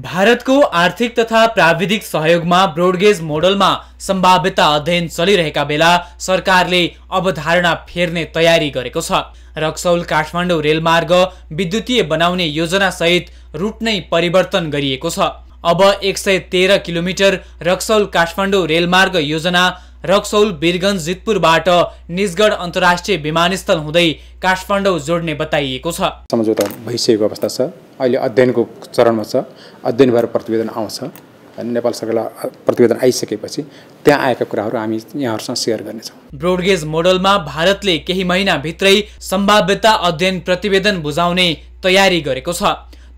भारतको आर्थिक तथा प्राविधिक सहयोगमा ब्रोडगेज मोडलमा सम्भाव्यता अध्ययन चलिरहेका बेला सरकारले अवधारणा फेर्ने तयारी गरेको छ। रक्सौल काठमाडौँ रेलमार्ग विद्युतीय बनाउने योजनासहित रुट नै परिवर्तन गरिएको छ। अब एक सय तेह्र किलोमिटर रक्सौल काठमाडौँ रेलमार्ग योजना रक्सौल वीरगञ्ज जितपुरबाट निजगढ अन्तर्राष्ट्रिय विमानस्थल हुँदै काठमाडौँ जोड्ने बताइएको छ। सम्झौता भइसकेको अवस्था छ। अहिले अध्ययनको चरणमा छ। अध्ययन भएर प्रतिवेदन आउँछ। नेपाल सरकारलाई प्रतिवेदन आइसकेपछि त्यहाँ आएका कुराहरू हामी यहाँहरूसँग सेयर गर्नेछौँ। ब्रोडगेज मोडलमा भारतले केही महिनाभित्रै सम्भाव्यता अध्ययन प्रतिवेदन बुझाउने तयारी गरेको छ।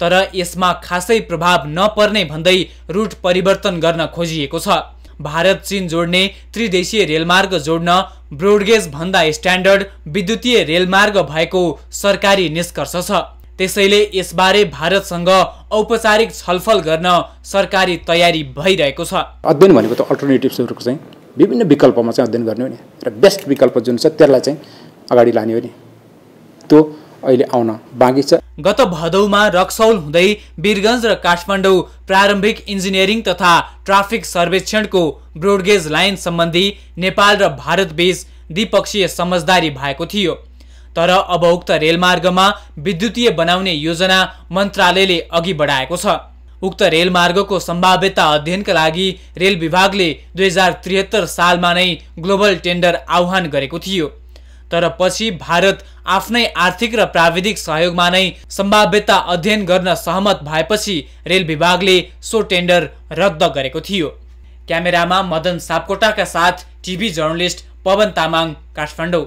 तर यसमा खासै प्रभाव नपर्ने भन्दै रुट परिवर्तन गर्न खोजिएको छ। भारत चीन जोड्ने त्रिदेशीय रेलमार्ग जोड्न ब्रोडगेज भन्दा स्ट्यान्डर्ड विद्युतीय रेलमार्ग भएको सरकारी निष्कर्ष छ। त्यसैले यसबारे भारतसँग औपचारिक छलफल गर्न सरकारी तयारी भइरहेको छ। अध्ययन भनेको त अल्टरनेटिभ्सहरूको चाहिँ विभिन्न विकल्पमा चाहिँ अध्ययन गर्ने हो नि। र बेस्ट विकल्प जुन छ त्यसलाई चाहिँ अगाडि लाने हो नि। त्यो अहिले आउन बाँकी छ। गत भदौमा रक्सौल हुँदै वीरगञ्ज र काठमाडौँ प्रारम्भिक इन्जिनियरिङ तथा ट्राफिक सर्वेक्षणको ब्रोडगेज लाइन सम्बन्धी नेपाल र भारतबीच द्विपक्षीय समझदारी भएको थियो। तर अब उक्त रेलमार्गमा विद्युतीय बनाउने योजना मन्त्रालयले अघि बढाएको छ। उक्त रेलमार्गको सम्भाव्यता अध्ययनका लागि रेल विभागले दुई हजार त्रिहत्तर सालमा नै ग्लोबल टेन्डर आह्वान गरेको थियो। तर पछि भारत आफ्नै आर्थिक र प्राविधिक सहयोगमा नै सम्भाव्यता अध्ययन गर्न सहमत भएपछि रेल विभागले सो टेन्डर रद्द गरेको थियो। क्यामेरामा मदन सापकोटाका साथ टिभी जर्नलिस्ट पवन तामाङ काठमाडौँ।